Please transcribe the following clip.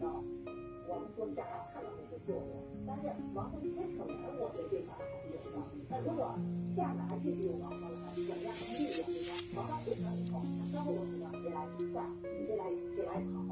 到我们说家长看到那些作用，但是往回牵扯人，我觉得这块还是有的。那如果下面还继续有王涛的话，怎么样能力量？王涛回城以后，他生活中呢，谁来吃饭？谁来谁来跑？